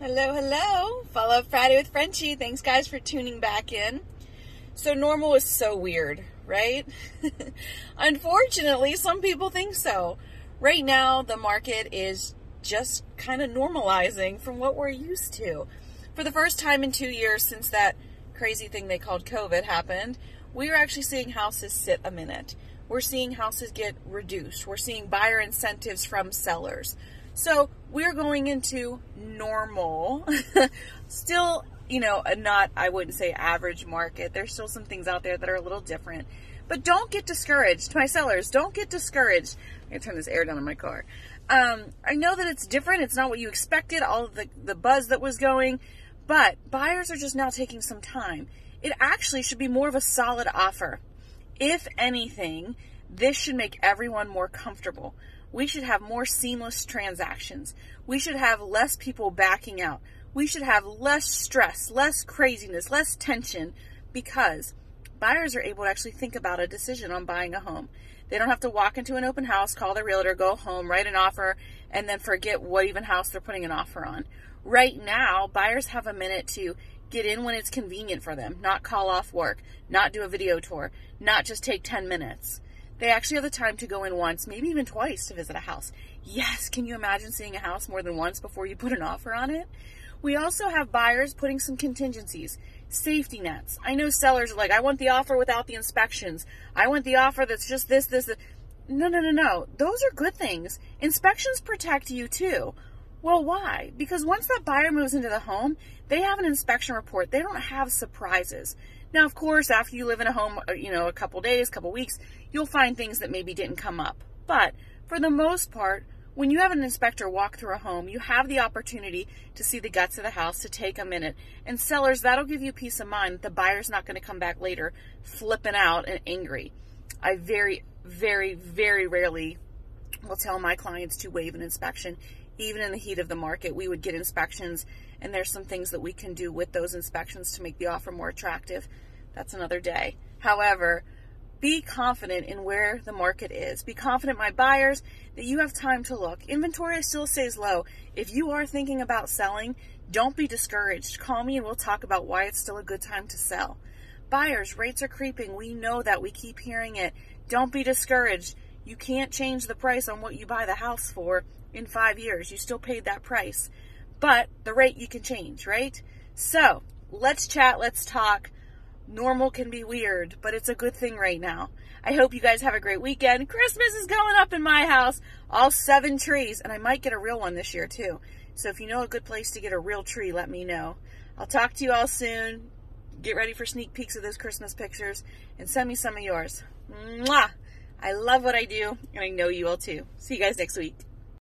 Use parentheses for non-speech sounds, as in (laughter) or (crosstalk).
Hello, hello. Follow up Friday with Frenchie. Thanks, guys, for tuning back in. So, normal is so weird, right? (laughs) Unfortunately, some people think so. Right now, the market is just kind of normalizing from what we're used to. For the first time in two years since that crazy thing they called COVID happened, we are actually seeing houses sit a minute. We're seeing houses get reduced. We're seeing buyer incentives from sellers. So we're going into normal, (laughs) still, you know, a not, I wouldn't say average market. There's still some things out there that are a little different. But don't get discouraged. My sellers, don't get discouraged. I'm to turn this air down in my car. Um, I know that it's different. It's not what you expected, all of the, the buzz that was going, but buyers are just now taking some time. It actually should be more of a solid offer. If anything, this should make everyone more comfortable. We should have more seamless transactions. We should have less people backing out. We should have less stress, less craziness, less tension because buyers are able to actually think about a decision on buying a home. They don't have to walk into an open house, call their realtor, go home, write an offer, and then forget what even house they're putting an offer on. Right now, buyers have a minute to get in when it's convenient for them, not call off work, not do a video tour, not just take 10 minutes. They actually have the time to go in once, maybe even twice to visit a house. Yes, can you imagine seeing a house more than once before you put an offer on it? We also have buyers putting some contingencies, safety nets. I know sellers are like, I want the offer without the inspections. I want the offer that's just this, this. this. No, no, no, no. Those are good things. Inspections protect you too. Well, why? Because once that buyer moves into the home, they have an inspection report. They don't have surprises. Now, of course, after you live in a home, uh, you know, a couple days, couple weeks, you'll find things that maybe didn't come up. But for the most part, when you have an inspector walk through a home, you have the opportunity to see the guts of the house, to take a minute. And sellers, that'll give you peace of mind that the buyer's not going to come back later flipping out and angry. I very, very, very rarely will tell my clients to waive an inspection. Even in the heat of the market, we would get inspections, and there's some things that we can do with those inspections to make the offer more attractive. That's another day. However, be confident in where the market is. Be confident, my buyers, that you have time to look. Inventory still stays low. If you are thinking about selling, don't be discouraged. Call me and we'll talk about why it's still a good time to sell. Buyers, rates are creeping. We know that. We keep hearing it. Don't be discouraged. You can't change the price on what you buy the house for in five years. You still paid that price. But the rate you can change, right? So let's chat, let's talk normal can be weird, but it's a good thing right now. I hope you guys have a great weekend. Christmas is going up in my house, all seven trees, and I might get a real one this year too. So if you know a good place to get a real tree, let me know. I'll talk to you all soon. Get ready for sneak peeks of those Christmas pictures and send me some of yours. Mwah! I love what I do, and I know you will too. See you guys next week.